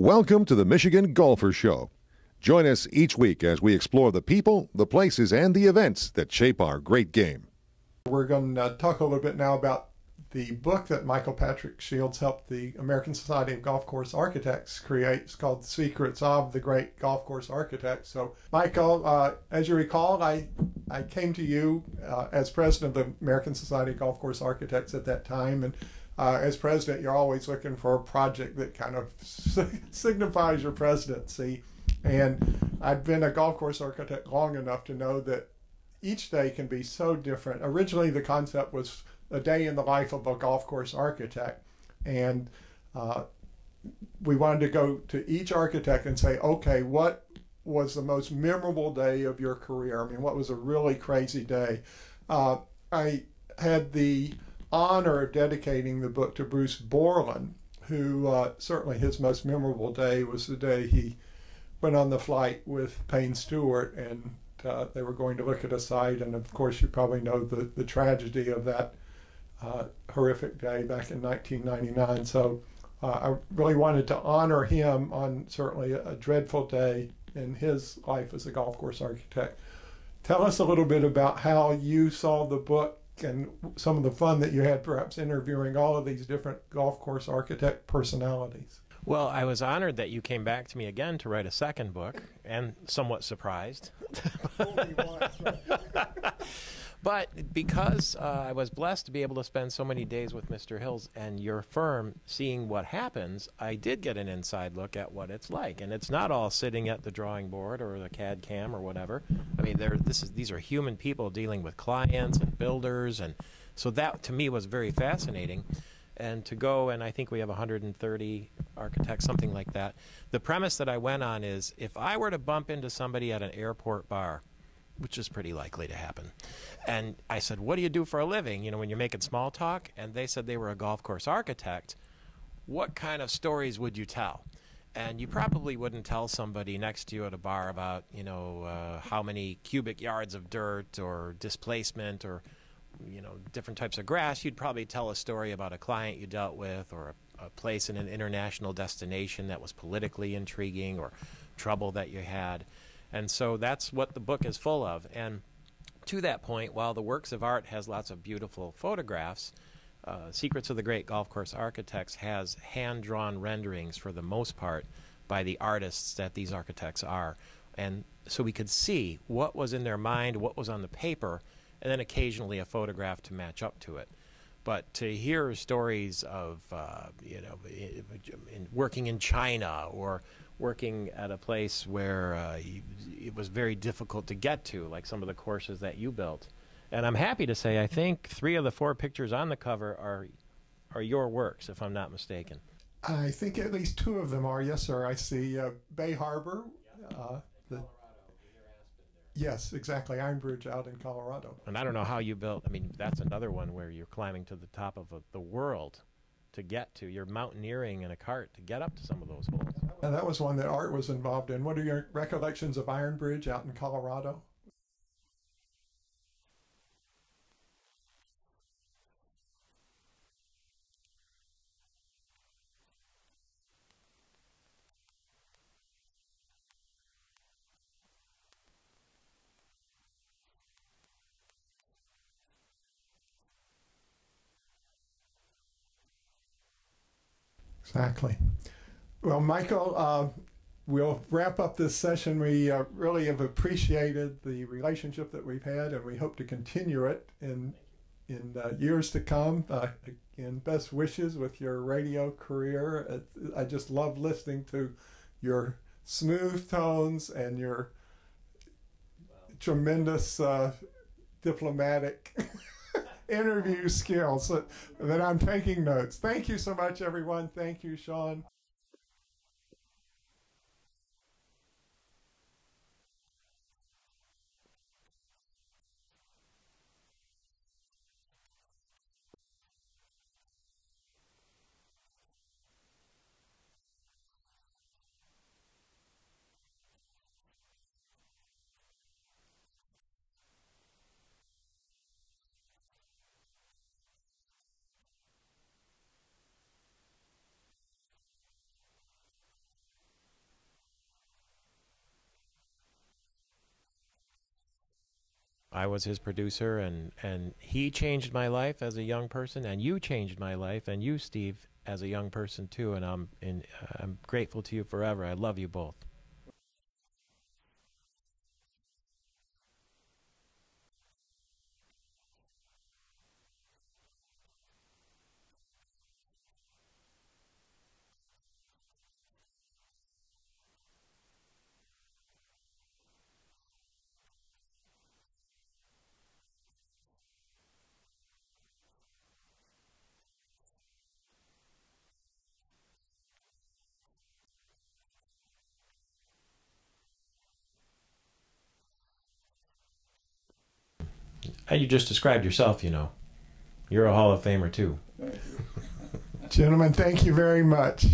Welcome to the Michigan Golfer Show. Join us each week as we explore the people, the places, and the events that shape our great game. We're going to talk a little bit now about the book that Michael Patrick Shiels helped the American Society of Golf Course Architects create. It's called Secrets of the Great Golf Course Architect. So, Michael, uh, as you recall, I I came to you uh, as president of the American Society of Golf Course Architects at that time, and uh, as president, you're always looking for a project that kind of signifies your presidency. And I've been a golf course architect long enough to know that each day can be so different. Originally, the concept was a day in the life of a golf course architect. And uh, we wanted to go to each architect and say, okay, what was the most memorable day of your career? I mean, what was a really crazy day? Uh, I had the honor of dedicating the book to Bruce Borland, who uh, certainly his most memorable day was the day he went on the flight with Payne Stewart and uh, they were going to look at a site. And of course, you probably know the, the tragedy of that uh, horrific day back in 1999. So uh, I really wanted to honor him on certainly a, a dreadful day in his life as a golf course architect. Tell us a little bit about how you saw the book and some of the fun that you had perhaps interviewing all of these different golf course architect personalities. Well, I was honored that you came back to me again to write a second book, and somewhat surprised. but because uh, I was blessed to be able to spend so many days with Mr. Hills and your firm seeing what happens, I did get an inside look at what it's like. And it's not all sitting at the drawing board or the CAD cam or whatever. I mean, this is, these are human people dealing with clients and builders. And so that to me was very fascinating and to go and I think we have 130 architects, something like that. The premise that I went on is if I were to bump into somebody at an airport bar, which is pretty likely to happen, and I said, "What do you do for a living?" You know, when you're making small talk, and they said they were a golf course architect. What kind of stories would you tell? And you probably wouldn't tell somebody next to you at a bar about, you know, uh, how many cubic yards of dirt or displacement or you know different types of grass, you'd probably tell a story about a client you dealt with or a, a place in an international destination that was politically intriguing or trouble that you had. And so that's what the book is full of. And to that point, while the works of art has lots of beautiful photographs, uh, Secrets of the Great Golf Course Architects has hand drawn renderings for the most part by the artists that these architects are. And so we could see what was in their mind, what was on the paper, and then occasionally a photograph to match up to it. But to hear stories of, uh, you know, in working in China or working at a place where uh, it was very difficult to get to, like some of the courses that you built. And I'm happy to say I think three of the four pictures on the cover are are your works, if I'm not mistaken. I think at least two of them are. Yes, sir. I see uh, Bay Harbor, uh, the Yes, exactly. Iron Bridge out in Colorado. And I don't know how you built. I mean, that's another one where you're climbing to the top of a, the world to get to. You're mountaineering in a cart to get up to some of those holes. And that was one that Art was involved in. What are your recollections of Iron Bridge out in Colorado? Exactly. Well, Michael, uh, we'll wrap up this session. We uh, really have appreciated the relationship that we've had, and we hope to continue it in in uh, years to come. Uh, again, best wishes with your radio career. I just love listening to your smooth tones and your tremendous uh, diplomatic. interview skills that, I'm taking notes. Thank you so much, everyone. Thank you, Sean. I was his producer, and and he changed my life as a young person, and you changed my life, and you, Steve, as a young person too. And I'm in, I'm grateful to you forever. I love you both. And you just described yourself, you know. You're a Hall of Famer too. Gentlemen, thank you very much.